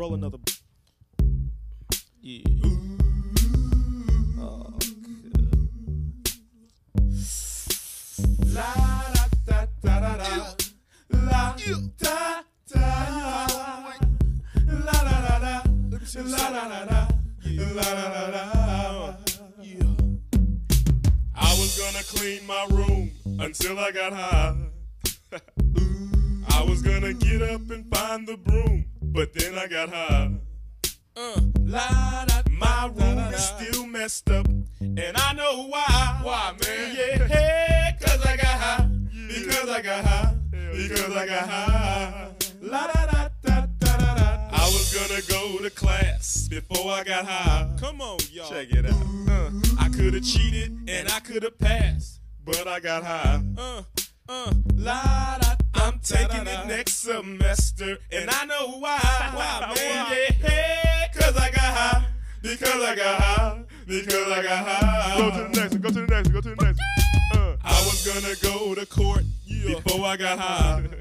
Roll another. Yeah. La da da da da. La da da. La da da da. La da da da. La da da da. I was gonna clean my room until I got high. I was gonna get up and find the broom, but then I got high. Uh, la, da, my room is still messed up, and I know why. Why, man? Yeah, hey, cause I got high. Because I got high. Because I got high. La da da da da da da. I was gonna go to class before I got high. Come on, y'all. Check it out. Uh, I could have cheated and I could have passed, but I got high. Uh, uh. La da. I'm taking it next semester, and I know why. Why, man? Yeah, cause I got high. Because I got high. Because I got high. Go to the next one. Go to the next one. Go to the next one. Uh, I was gonna go to court before I got high.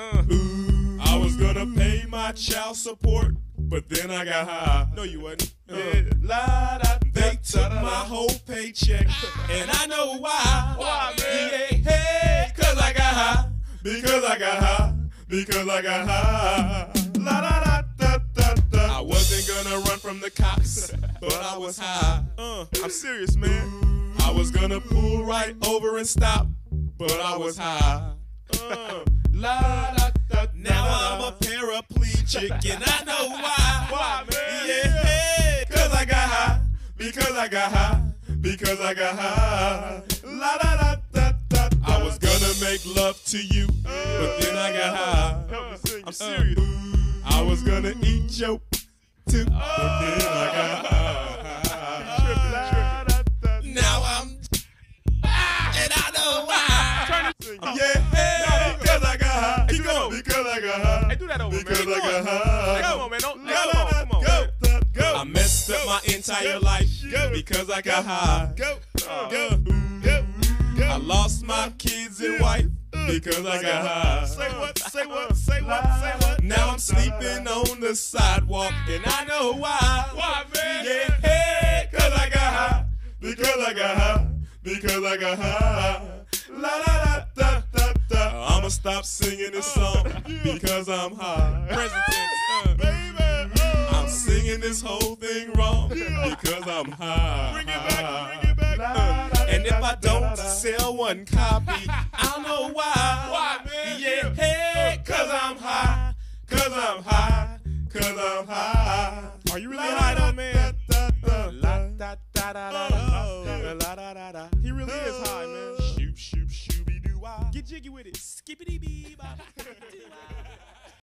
Uh, ooh, I was gonna pay my child support, but then I got high. No, you wasn't. Uh. Yeah, la, da, they took my whole paycheck, and I know why. Why, man? Because I got high. La da da da da da. I wasn't gonna run from the cops, but I was high. Uh, I'm serious, man. I was gonna pull right over and stop, but I was high. Uh, la, da, da, now I'm a paraplegic and I know why. Why, man? Yeah, cause I got high. Because I got high. Because I got high. La da da. I was gonna make love to you, but then I got high. help me sing. I'm serious. I was gonna eat your too, but then I got high. Now I'm and I know why. Yeah, because I got high. Keep going. Because I got high. Hey, do that over, man. Because I got high. Come on, man. Don't, come on, la, come on. Go, go. I messed up my entire life because I got high. Go. Uh, Go. Go. I lost my kids and wife because I got high. Say what? Say what? Say what? Say what? Now I'm sleeping on the sidewalk and I know why. Why, man? Yeah, hey, cause I got high. Because I got high. Because I got high. La la la da da da. I'ma stop singing this song because I'm high. Present tense. Uh. Baby. Oh. I'm singing this whole thing wrong because I'm high. Bring it back. Bring it back. Uh, and if I sell one copy, I know why. Why, man? Yeah, hey, cause I'm high. Cause I'm high. Cause I'm high. Are you really high though, man? Da, da, La da, da da da da da. Da da oh. da. He really is high, man. Shoop, shoop, shooby doo wah. Get jiggy with it. Skippity bee bop.